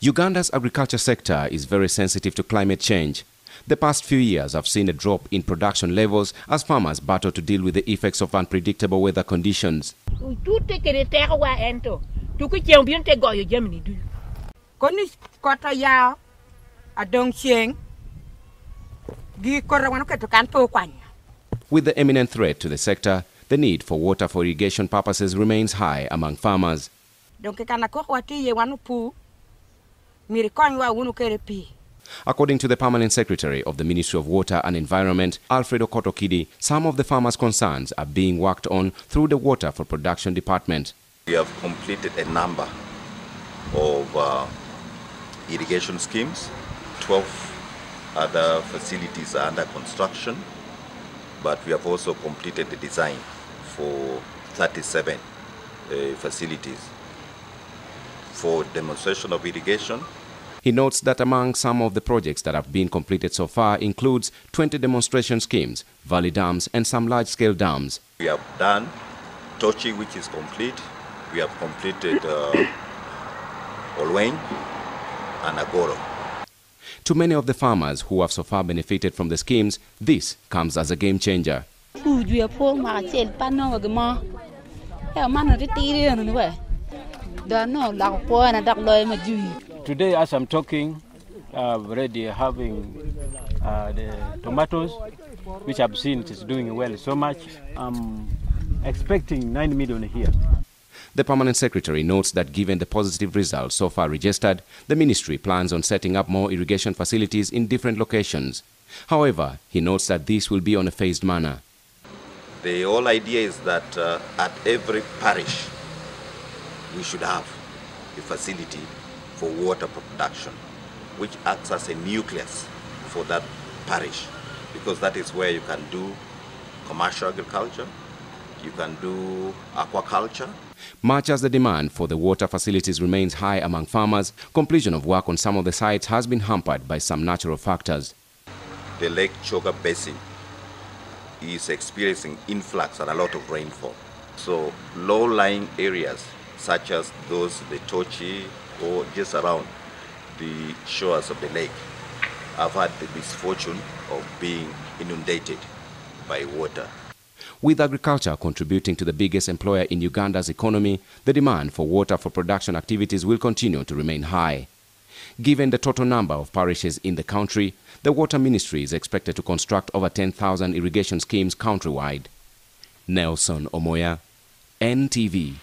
Uganda's agriculture sector is very sensitive to climate change. The past few years have seen a drop in production levels as farmers battle to deal with the effects of unpredictable weather conditions. With the imminent threat to the sector, the need for water for irrigation purposes remains high among farmers. According to the permanent secretary of the Ministry of Water and Environment, Alfredo Kotokidi, some of the farmers' concerns are being worked on through the Water for Production Department. We have completed a number of uh, irrigation schemes. 12 other facilities are under construction, but we have also completed the design for 37 uh, facilities for demonstration of irrigation. He notes that among some of the projects that have been completed so far includes 20 demonstration schemes, valley dams and some large-scale dams. We have done Tochi, which is complete. We have completed uh, Olweny and Agoro. To many of the farmers who have so far benefited from the schemes, this comes as a game changer. Today, as I'm talking, I'm already having uh, the tomatoes, which I've seen is doing well so much. I'm expecting 9 million here. The permanent secretary notes that given the positive results so far registered, the ministry plans on setting up more irrigation facilities in different locations. However, he notes that this will be on a phased manner. The whole idea is that uh, at every parish, we should have a facility for water production, which acts as a nucleus for that parish, because that is where you can do commercial agriculture, you can do aquaculture. Much as the demand for the water facilities remains high among farmers, completion of work on some of the sites has been hampered by some natural factors. The Lake Kyoga Basin is experiencing influx and a lot of rainfall. So low-lying areas such as those the Tochi or just around the shores of the lake have had the misfortune of being inundated by water. With agriculture contributing to the biggest employer in Uganda's economy, the demand for water for production activities will continue to remain high. Given the total number of parishes in the country, the Water Ministry is expected to construct over 10,000 irrigation schemes countrywide. Nelson Omoya, NTV.